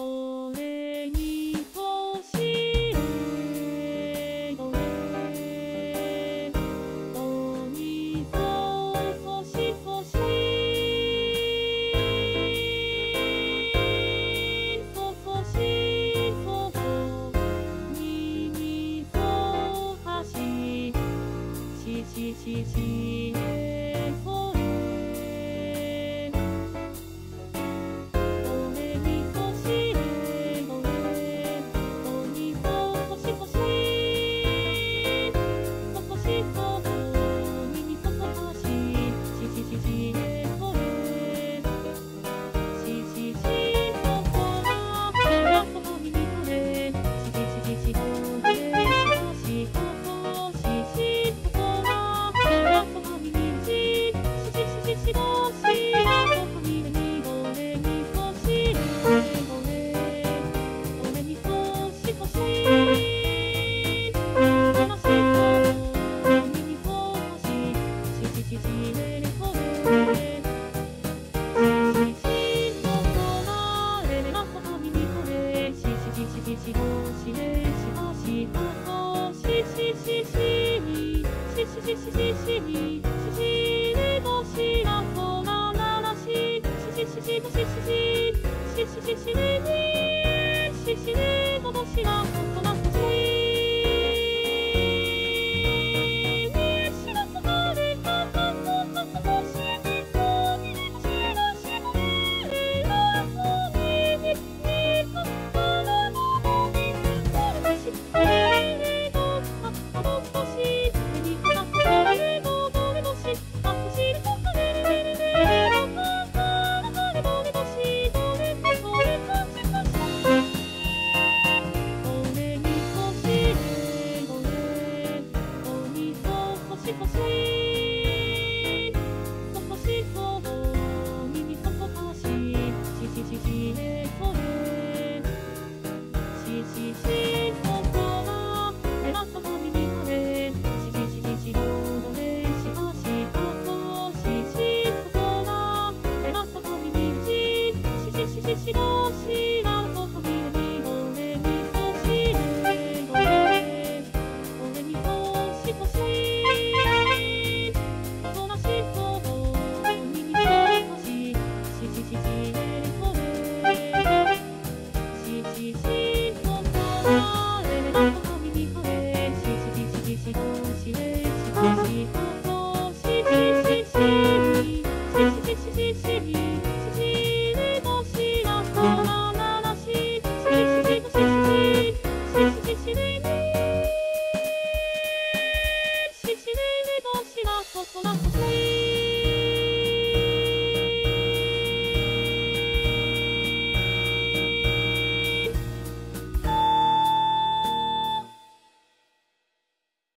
Oh. 西瓜シシシソ my.